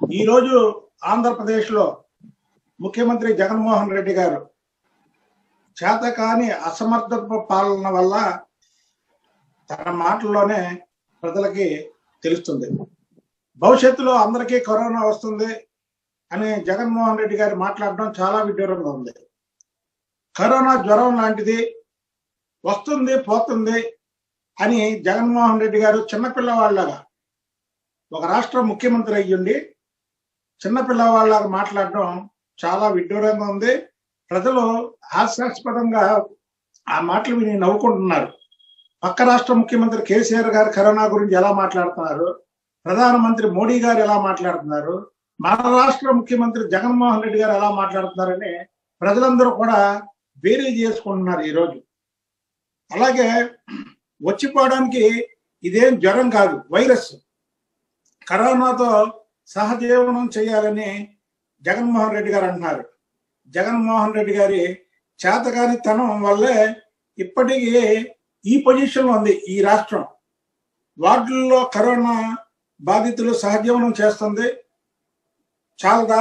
ఈ రోజు ఆంధ్రప్రదేశ్లో ముఖ్యమంత్రి జగన్మోహన్ రెడ్డి గారు చేతకాని అసమర్థపు పాలన వల్ల తన మాటల్లోనే ప్రజలకి తెలుస్తుంది. భవిష్యత్తులో అందరికీ కరోనా వస్తుంది అని జగన్మోహన్ రెడ్డి గారు మాట్లాడడం చాలా విడ్డూరంగా ఉంది. కరోనా జ్వరం లాంటిది వస్తుంది పోతుంది అని జగన్మోహన్ రెడ్డి గారు చిన్నపిల్లవాళ్ళగా ఒక రాష్ట్ర ముఖ్యమంత్రి అయ్యుండి చిన్నపిల్లవాళ్ళగా మాట్లాడడం చాలా విడ్డూరంగా ఉంది. ప్రజలు హాస్యాస్పదంగా ఆ మాటలు విని నవ్వుకుంటున్నారు. పక్క రాష్ట్ర ముఖ్యమంత్రి కేసీఆర్ గారు కరోనా గురించి ఎలా మాట్లాడుతున్నారు? ప్రధానమంత్రి మోడీ గారు ఎలా మాట్లాడుతున్నారు? మన రాష్ట్ర ముఖ్యమంత్రి జగన్మోహన్ రెడ్డి గారు ఎలా మాట్లాడుతున్నారని ప్రజలందరూ కూడా వేరే చేసుకుంటున్నారు ఈరోజు. అలాగే వచ్చిపోవడానికి ఇదేం జ్వరం కాదు వైరస్. కరోనాతో సహజీవనం చేయాలని జగన్మోహన్ రెడ్డి గారు అంటున్నారు. జగన్మోహన్ రెడ్డి గారి చేతకానితనం వల్లే ఇప్పటికీ ఈ పొజిషన్ ఉంది ఈ రాష్ట్రం. వార్డుల్లో కరోనా బాధితులు సహజీవనం చేస్తుంది. చాలదా?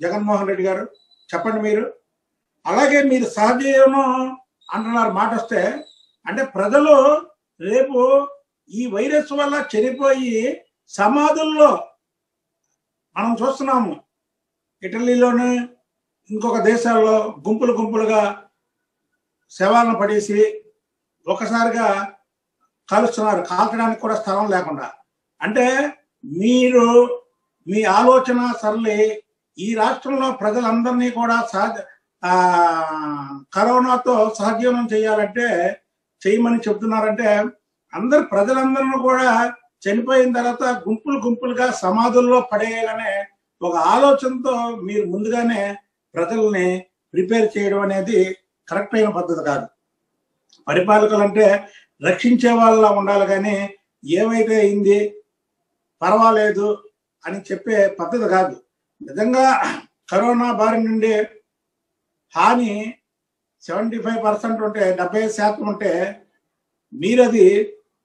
జగన్మోహన్ రెడ్డి గారు చెప్పండి మీరు. అలాగే మీరు సహజీవనం అంటున్నారు మాట వస్తే అంటే ప్రజలు రేపు ఈ వైరస్ వల్ల చనిపోయి సమాధుల్లో మనం చూస్తున్నాము. ఇటలీలోనే ఇంకొక దేశాల్లో గుంపులు గుంపులుగా శవాలను పడేసి ఒకసారిగా కాలుస్తున్నారు. కాల్చడానికి కూడా స్థలం లేకుండా. అంటే మీరు మీ ఆలోచన సరళి ఈ రాష్ట్రంలో ప్రజలందరినీ కూడా సహజ కరోనాతో సహజీవనం చేయాలంటే చేయమని చెప్తున్నారంటే అందరు ప్రజలందరినీ కూడా చనిపోయిన తర్వాత గుంపులు గుంపులుగా సమాధుల్లో పడేయాలనే ఒక ఆలోచనతో మీరు ముందుగానే ప్రజల్ని ప్రిపేర్ చేయడం అనేది కరెక్ట్ అయిన పద్ధతి కాదు. పరిపాలకులు అంటే రక్షించే వాళ్ళ ఉండాలి కానీ ఏమైతే అయింది పర్వాలేదు అని చెప్పే పద్ధతి కాదు. నిజంగా కరోనా బారి నుండి హాని సెవెంటీ ఫైవ్ పర్సెంట్ ఉంటే డెబ్బై శాతం ఉంటే మీరది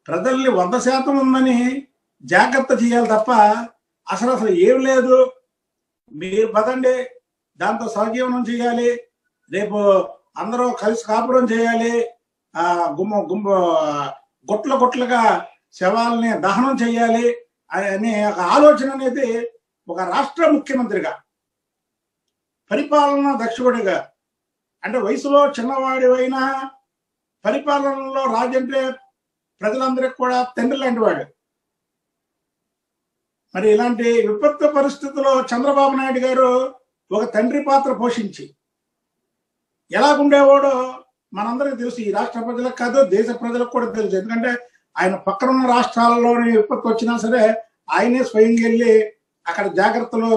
ప్రజల్ని వంద శాతం ఉందని జాగ్రత్త చేయాలి తప్ప అసలు అసలు ఏం లేదు. మీరు పదండి దాంతో సహజీవనం చేయాలి. రేపు అందరూ కలిసి కాపురం చేయాలి. ఆ గుమ్మ గుమ్మ గుట్ల గుట్లుగా శవాల్ని దహనం చేయాలి అనే ఒక ఆలోచన అనేది ఒక రాష్ట్ర ముఖ్యమంత్రిగా పరిపాలన దక్షుడిగా అంటే వయసులో చిన్నవాడివైనా పరిపాలనలో రాజంటే ప్రజలందరికీ కూడా తండ్రి లాంటి వాడు. మరి ఇలాంటి విపత్తు పరిస్థితుల్లో చంద్రబాబు నాయుడు గారు ఒక తండ్రి పాత్ర పోషించి ఎలాగుండేవాడో మనందరికీ తెలుసు ఈ రాష్ట్ర ప్రజలకు కాదు దేశ ప్రజలకు కూడా తెలుసు. ఎందుకంటే ఆయన పక్కనున్న రాష్ట్రాలలోని విపత్తు వచ్చినా సరే ఆయనే స్వయంగా వెళ్ళి అక్కడ జాగ్రత్తలు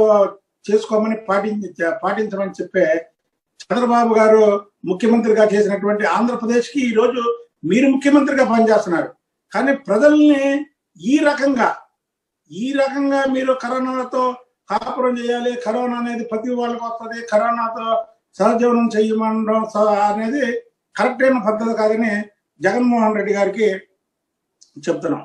చేసుకోమని పాటించి పాటించమని చెప్పే చంద్రబాబు గారు ముఖ్యమంత్రిగా చేసినటువంటి ఆంధ్రప్రదేశ్కి ఈ రోజు మీరు ముఖ్యమంత్రిగా పనిచేస్తున్నారు. కానీ ప్రజల్ని ఈ రకంగా ఈ రకంగా మీరు కరోనాతో కాపురం చేయాలి కరోనా అనేది ప్రతి వాళ్ళకి వస్తుంది కరోనాతో సహజీవనం చేయమనడం అనేది కరెక్ట్ అయిన పద్ధతి కాదని జగన్మోహన్ రెడ్డి గారికి చెప్తున్నాం.